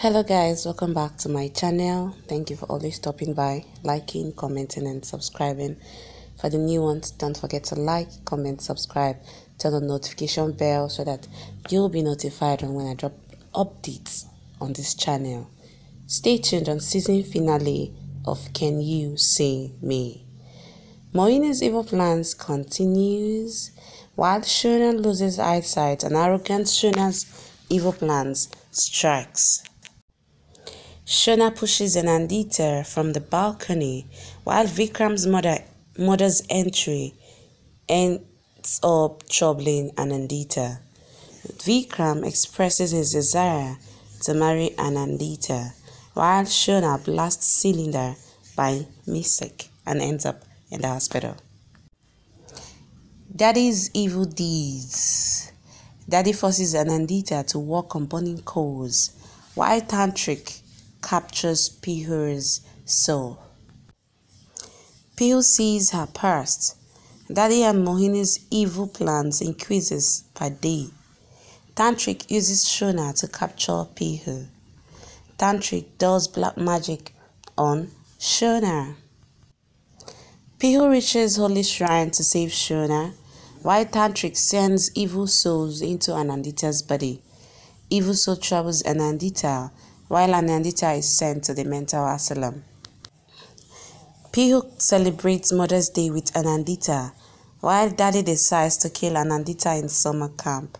hello guys. Welcome back to my channel. Thank you for always stopping by liking commenting and subscribing. For the new ones don't forget to like comment subscribe turn on notification bell so that you'll be notified when i drop updates on this channel. Stay tuned on season finale of can you see me? Mohini's evil plans continues. While Shona loses eyesight and arrogant Shona's evil plans strikes. Shona pushes Anandita from the balcony while Vikram's mother, mother's entry ends up troubling Anandita. Vikram expresses his desire to marry Anandita while Shona blasts cylinder by mistake and ends up in the hospital. Daddy's evil deeds. Daddy forces Anandita to work on burning coals while Tantric captures Pihu's soul. Pihu sees her past. Daddy and Mohini's evil plans increases per day. Tantric uses Shona to capture Pihu. Tantric does black magic on Shona. Pihu reaches Holy Shrine to save Shona, while Tantric sends evil souls into Anandita's body. Evil soul troubles Anandita while Anandita is sent to the mental asylum. Pihu celebrates Mother's Day with Anandita, while Daddy decides to kill Anandita in summer camp.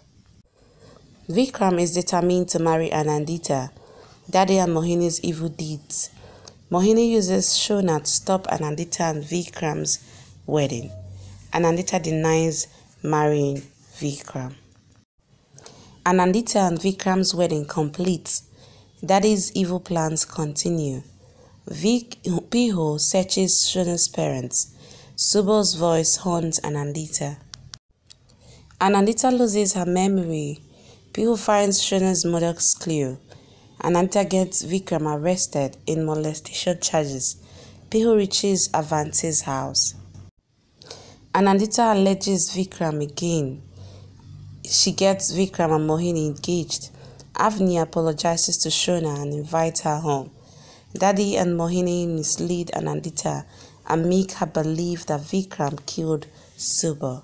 Vikram is determined to marry Anandita, Daddy and Mohini's evil deeds. Mohini uses Shona to stop Anandita and Vikram's wedding. Anandita denies marrying Vikram. Anandita and Vikram's wedding completes Daddy's evil plans continue. Vic Pihu searches Shona's parents. Subo's voice haunts Anandita. Anandita loses her memory. Pihu finds Shona's mother's clue. Anandita gets Vikram arrested in molestation charges. Pihu reaches Avanti's house. Anandita alleges Vikram again. She gets Vikram and Mohini engaged. Avni apologizes to Shona and invites her home. Daddy and Mohini mislead Anandita and make her believe that Vikram killed Subo.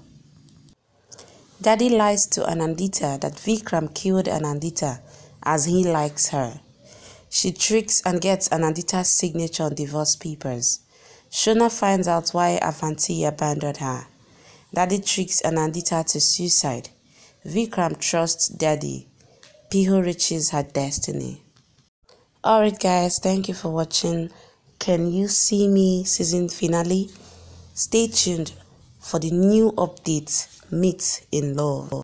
Daddy lies to Anandita that Vikram killed Anandita as he likes her. She tricks and gets Anandita's signature on divorce papers. Shona finds out why Avanti abandoned her. Daddy tricks Anandita to suicide. Vikram trusts Daddy Pihu reaches her destiny. Alright guys, thank you for watching. Can you see me season finale? Stay tuned for the new updates. Meet in love.